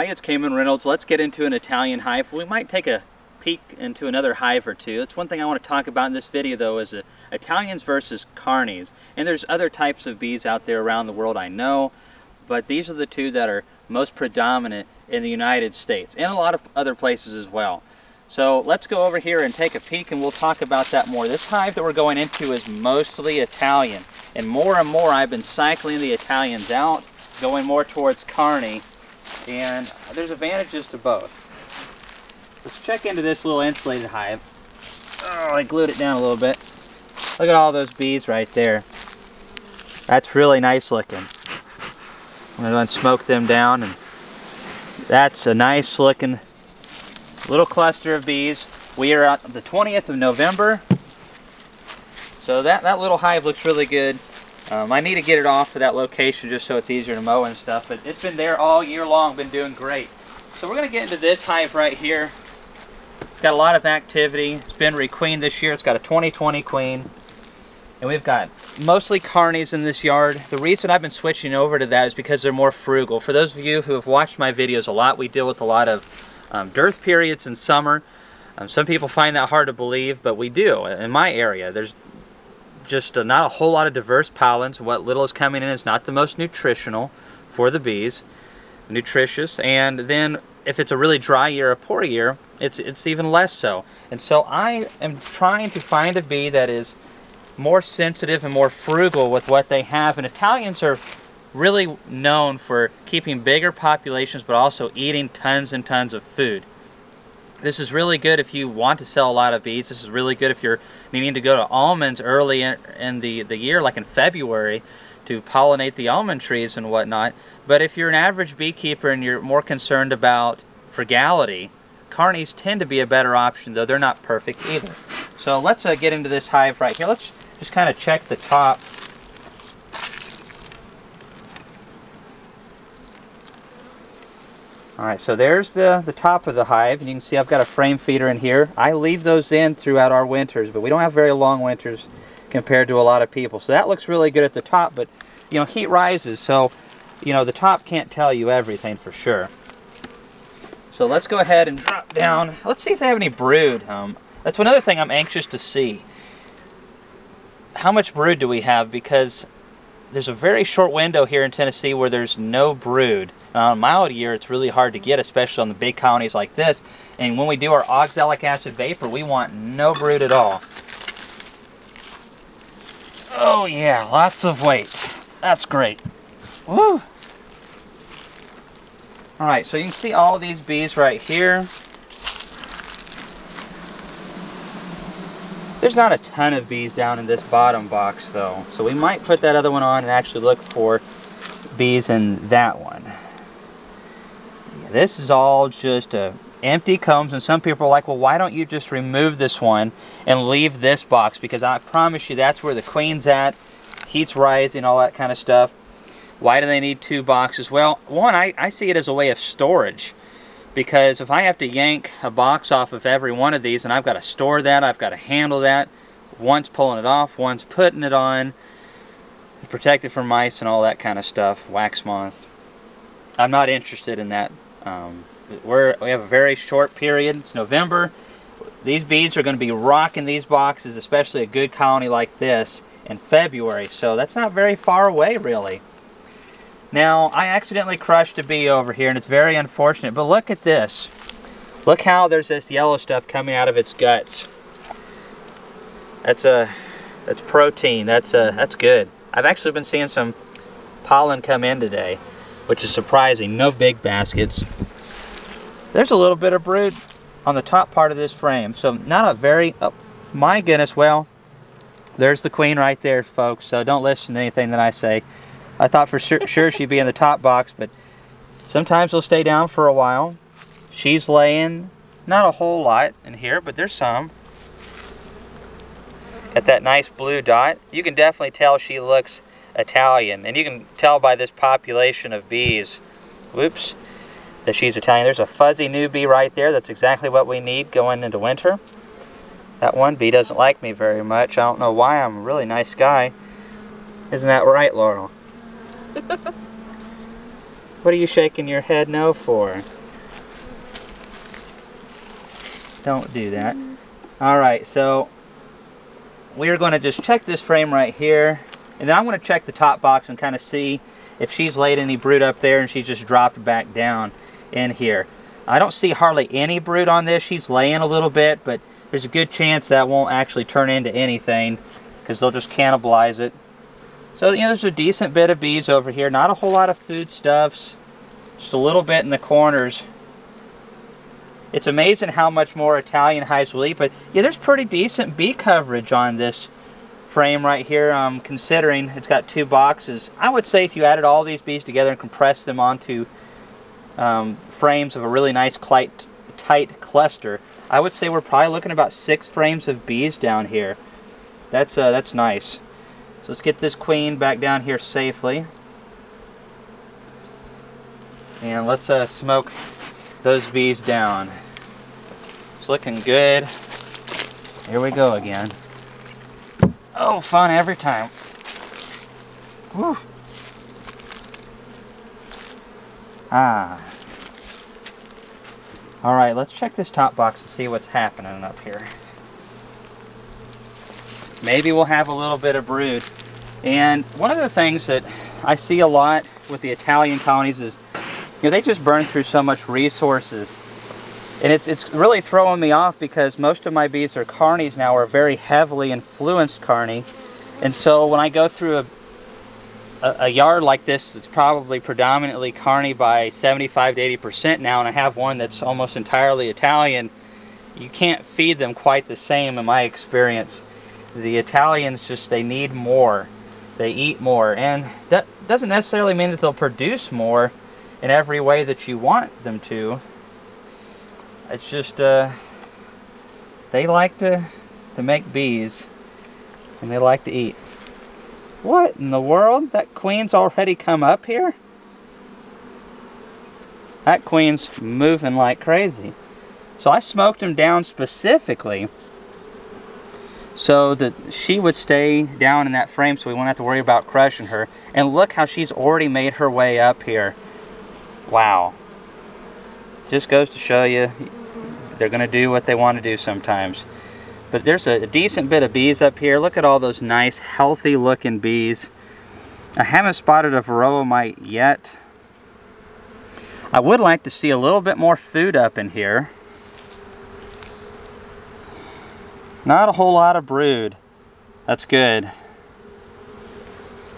Hi, it's Kamon Reynolds. Let's get into an Italian hive. We might take a peek into another hive or two. That's one thing I want to talk about in this video though is uh, Italians versus Carnies. And there's other types of bees out there around the world I know, but these are the two that are most predominant in the United States and a lot of other places as well. So let's go over here and take a peek and we'll talk about that more. This hive that we're going into is mostly Italian. And more and more I've been cycling the Italians out, going more towards Carney and there's advantages to both. Let's check into this little insulated hive. Oh, I glued it down a little bit. Look at all those bees right there. That's really nice looking. I'm to smoke them down and that's a nice looking little cluster of bees. We are on the 20th of November. So that, that little hive looks really good. Um, I need to get it off to that location just so it's easier to mow and stuff, but it's been there all year long, been doing great. So we're going to get into this hive right here. It's got a lot of activity. It's been requeened this year. It's got a 2020 queen. And we've got mostly carnies in this yard. The reason I've been switching over to that is because they're more frugal. For those of you who have watched my videos a lot, we deal with a lot of um, dearth periods in summer. Um, some people find that hard to believe, but we do. In my area, there's just uh, not a whole lot of diverse pollens. What little is coming in is not the most nutritional for the bees, nutritious. And then if it's a really dry year, a poor year, it's, it's even less so. And so I am trying to find a bee that is more sensitive and more frugal with what they have. And Italians are really known for keeping bigger populations but also eating tons and tons of food. This is really good if you want to sell a lot of bees. This is really good if you're needing to go to almonds early in, in the, the year, like in February, to pollinate the almond trees and whatnot. But if you're an average beekeeper and you're more concerned about frugality, carnies tend to be a better option, though they're not perfect either. So let's uh, get into this hive right here. Let's just kind of check the top Alright, so there's the, the top of the hive, and you can see I've got a frame feeder in here. I leave those in throughout our winters, but we don't have very long winters compared to a lot of people. So that looks really good at the top, but, you know, heat rises, so, you know, the top can't tell you everything for sure. So let's go ahead and drop down. Let's see if they have any brood. Um, that's another thing I'm anxious to see. How much brood do we have? Because there's a very short window here in Tennessee where there's no brood. On a mild year, it's really hard to get, especially on the big colonies like this. And when we do our oxalic acid vapor, we want no brood at all. Oh yeah, lots of weight. That's great. Woo! Alright, so you can see all these bees right here. There's not a ton of bees down in this bottom box though. So we might put that other one on and actually look for bees in that one. This is all just uh, empty combs and some people are like, well, why don't you just remove this one and leave this box? Because I promise you that's where the queen's at, heat's rising, all that kind of stuff. Why do they need two boxes? Well, one, I, I see it as a way of storage. Because if I have to yank a box off of every one of these and I've got to store that, I've got to handle that, one's pulling it off, one's putting it on, protect it from mice and all that kind of stuff, wax moths. I'm not interested in that um, we're, we have a very short period. It's November. These bees are going to be rocking these boxes, especially a good colony like this, in February. So that's not very far away, really. Now, I accidentally crushed a bee over here, and it's very unfortunate. But look at this. Look how there's this yellow stuff coming out of its guts. That's a that's protein. That's a that's good. I've actually been seeing some pollen come in today which is surprising. No big baskets. There's a little bit of brood on the top part of this frame. So not a very, oh, my goodness, well, there's the queen right there, folks. So don't listen to anything that I say. I thought for sure, sure she'd be in the top box, but sometimes they'll stay down for a while. She's laying not a whole lot in here, but there's some. Got that nice blue dot. You can definitely tell she looks Italian. And you can tell by this population of bees, whoops, that she's Italian. There's a fuzzy new bee right there. That's exactly what we need going into winter. That one bee doesn't like me very much. I don't know why. I'm a really nice guy. Isn't that right, Laurel? What are you shaking your head no for? Don't do that. Alright, so we're going to just check this frame right here. And then I'm going to check the top box and kind of see if she's laid any brood up there and she's just dropped back down in here. I don't see hardly any brood on this. She's laying a little bit, but there's a good chance that won't actually turn into anything because they'll just cannibalize it. So, you know, there's a decent bit of bees over here. Not a whole lot of foodstuffs. Just a little bit in the corners. It's amazing how much more Italian hives will eat, but yeah, there's pretty decent bee coverage on this frame right here, um, considering it's got two boxes. I would say if you added all these bees together and compressed them onto um, frames of a really nice tight, cluster, I would say we're probably looking about six frames of bees down here. That's, uh, that's nice. So let's get this queen back down here safely. And let's uh, smoke those bees down. It's looking good. Here we go again. Oh, fun every time. Whew. Ah. Alright, let's check this top box and see what's happening up here. Maybe we'll have a little bit of brood. And one of the things that I see a lot with the Italian colonies is, you know, they just burn through so much resources. And it's, it's really throwing me off because most of my bees are carnies now, are very heavily influenced carny. And so when I go through a, a, a yard like this that's probably predominantly carny by 75 to 80% now, and I have one that's almost entirely Italian, you can't feed them quite the same in my experience. The Italians just, they need more. They eat more. And that doesn't necessarily mean that they'll produce more in every way that you want them to. It's just, uh, they like to, to make bees, and they like to eat. What in the world? That queen's already come up here? That queen's moving like crazy. So I smoked him down specifically so that she would stay down in that frame so we won't have to worry about crushing her. And look how she's already made her way up here. Wow. Just goes to show you they're going to do what they want to do sometimes. But there's a, decent bit of bees up here. Look at all those nice, healthy looking bees. I haven't spotted a varroa mite yet. I would like to see a little bit more food up in here. Not a whole lot of brood. That's good.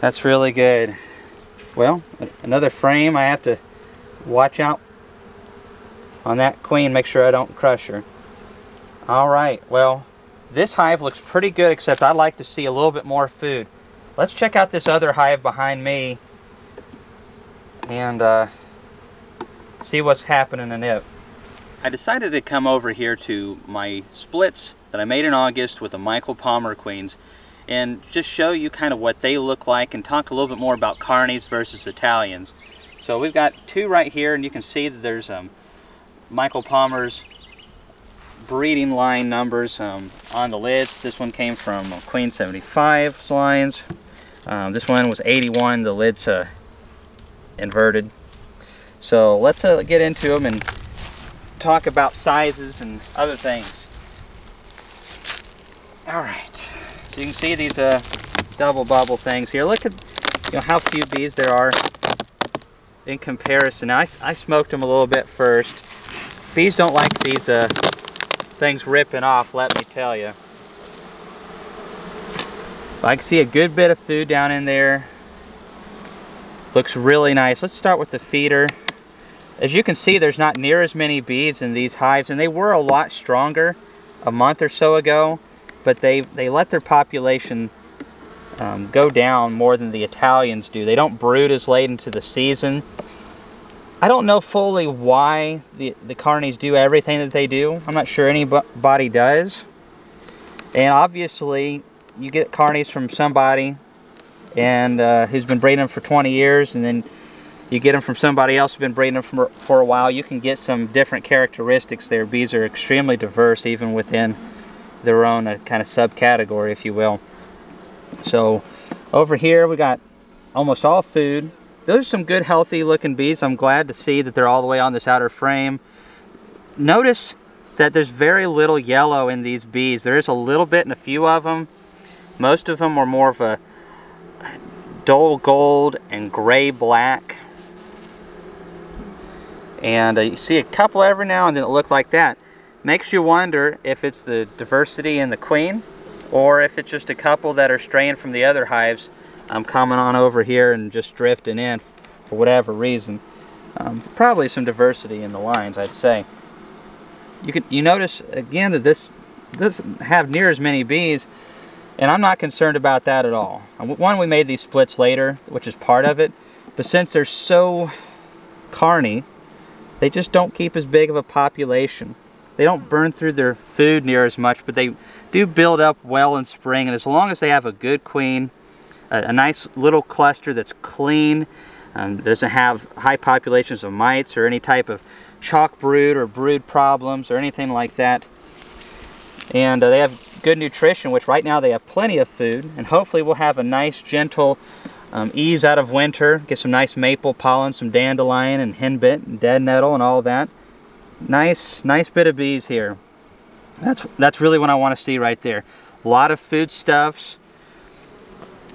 That's really good. Well, another frame. I have to watch out on that queen, make sure I don't crush her. All right, well, this hive looks pretty good, except I'd like to see a little bit more food. Let's check out this other hive behind me and uh, see what's happening in it. I decided to come over here to my splits that I made in August with the Michael Palmer queens and just show you kind of what they look like and talk a little bit more about Carnies versus Italians. So we've got two right here and you can see that there's um, Michael Palmer's breeding line numbers um, on the lids. This one came from Queen 75 lines. Um, this one was 81, the lid's uh, inverted. So let's uh, get into them and talk about sizes and other things. All right, so you can see these uh, double bubble things here. Look at you know how few bees there are in comparison. I, I smoked them a little bit first Bees don't like these uh, things ripping off, let me tell you. I can see a good bit of food down in there. Looks really nice. Let's start with the feeder. As you can see, there's not near as many bees in these hives, and they were a lot stronger a month or so ago, but they, they let their population um, go down more than the Italians do. They don't brood as late into the season. I don't know fully why the, the carnies do everything that they do. I'm not sure anybody does. And obviously, you get carnies from somebody and uh, who's been breeding them for 20 years, and then you get them from somebody else who's been breeding them for, for a while. You can get some different characteristics there. Bees are extremely diverse, even within their own uh, kind of subcategory, if you will. So over here, we got almost all food those are some good healthy looking bees. I'm glad to see that they're all the way on this outer frame. Notice that there's very little yellow in these bees. There is a little bit in a few of them. Most of them are more of a dull gold and gray black. And uh, you see a couple every now and then that look like that. Makes you wonder if it's the diversity in the queen or if it's just a couple that are straying from the other hives I'm coming on over here and just drifting in for whatever reason. Um, probably some diversity in the lines, I'd say. You can you notice again that this doesn't have near as many bees, and I'm not concerned about that at all. One, we made these splits later, which is part of it, but since they're so carny, they just don't keep as big of a population. They don't burn through their food near as much, but they do build up well in spring, and as long as they have a good queen, a, a nice little cluster that's clean, um, doesn't have high populations of mites or any type of chalk brood or brood problems or anything like that. And uh, they have good nutrition, which right now they have plenty of food, and hopefully we'll have a nice, gentle um, ease out of winter, get some nice maple pollen, some dandelion and henbit and dead nettle and all that. Nice, nice bit of bees here. That's, that's really what I want to see right there. A lot of foodstuffs,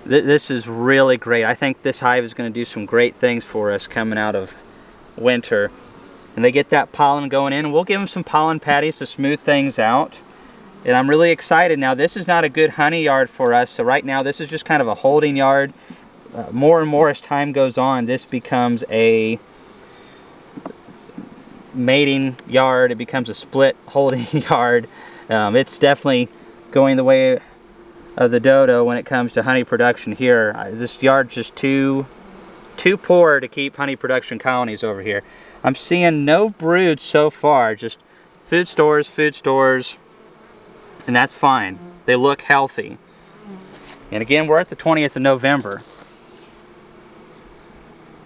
th this is really great. I think this hive is going to do some great things for us coming out of winter. And they get that pollen going in. We'll give them some pollen patties to smooth things out. And I'm really excited now. This is not a good honey yard for us. So right now this is just kind of a holding yard. Uh, more and more as time goes on, this becomes a mating yard. It becomes a split holding yard. Um, it's definitely going the way of the dodo when it comes to honey production here. This yard's just too too poor to keep honey production colonies over here. I'm seeing no brood so far, just food stores, food stores, and that's fine. They look healthy. And again, we're at the 20th of November.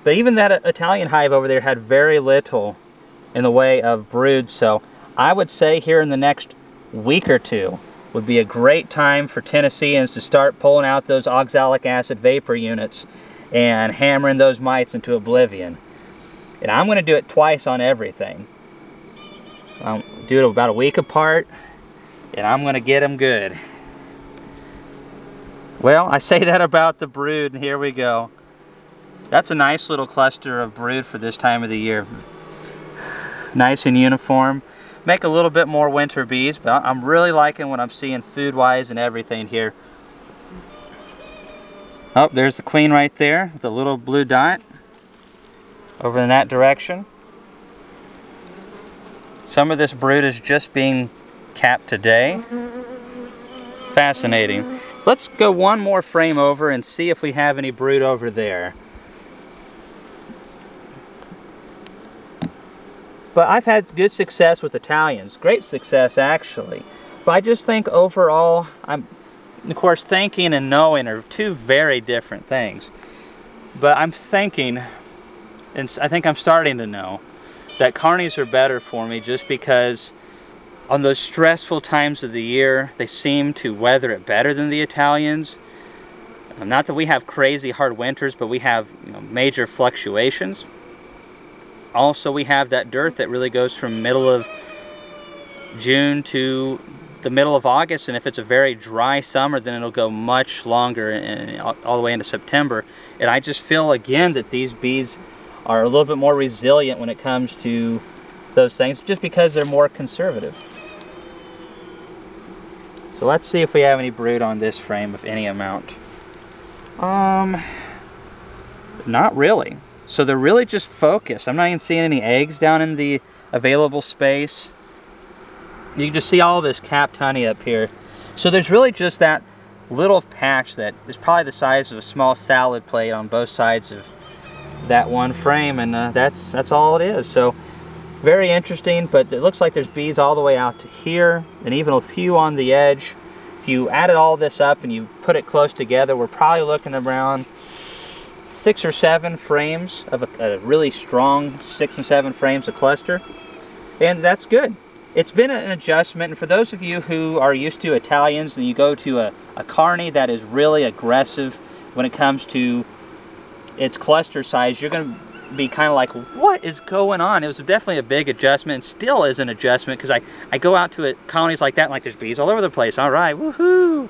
But even that Italian hive over there had very little in the way of brood, so I would say here in the next week or two, would be a great time for Tennesseans to start pulling out those oxalic acid vapor units and hammering those mites into oblivion. And I'm going to do it twice on everything. I'll do it about a week apart, and I'm going to get them good. Well, I say that about the brood, and here we go. That's a nice little cluster of brood for this time of the year. Nice and uniform make a little bit more winter bees, but I'm really liking what I'm seeing food-wise and everything here. Oh, there's the queen right there, the little blue dot over in that direction. Some of this brood is just being capped today. Fascinating. Let's go one more frame over and see if we have any brood over there. But I've had good success with Italians, great success actually. But I just think overall, I'm, of course, thinking and knowing are two very different things. But I'm thinking, and I think I'm starting to know, that carnies are better for me just because on those stressful times of the year, they seem to weather it better than the Italians. Not that we have crazy hard winters, but we have you know, major fluctuations. Also, we have that dearth that really goes from middle of June to the middle of August, and if it's a very dry summer, then it'll go much longer and all the way into September. And I just feel again that these bees are a little bit more resilient when it comes to those things, just because they're more conservative. So let's see if we have any brood on this frame of any amount. Um, not really. So they're really just focused. I'm not even seeing any eggs down in the available space. You can just see all this capped honey up here. So there's really just that little patch that is probably the size of a small salad plate on both sides of that one frame and uh, that's that's all it is. So very interesting, but it looks like there's bees all the way out to here and even a few on the edge. If you added all this up and you put it close together, we're probably looking around six or seven frames of a, a, really strong six and seven frames of cluster and that's good it's been an adjustment and for those of you who are used to Italians and you go to a, a carny that is really aggressive when it comes to its cluster size, you're going to be kind of like, what is going on? It was definitely a big adjustment and still is an adjustment because I, I go out to it, colonies like that like there's bees all over the place. All right, woohoo!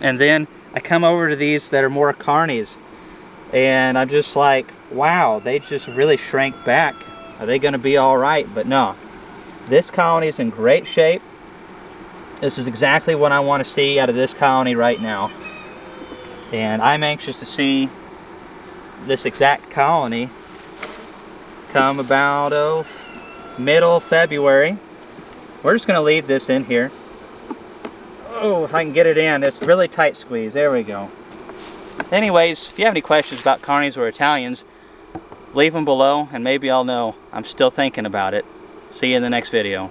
And then I come over to these that are more carnies and I'm just like, wow, they just really shrank back. Are they going to be all right? But no, this colony is in great shape. This is exactly what I want to see out of this colony right now. And I'm anxious to see this exact colony come about oh, middle February. We're just going to leave this in here. Oh, if I can get it in. It's really tight squeeze. There we go. Anyways, if you have any questions about carnies or Italians, leave them below and maybe I'll know. I'm still thinking about it. See you in the next video.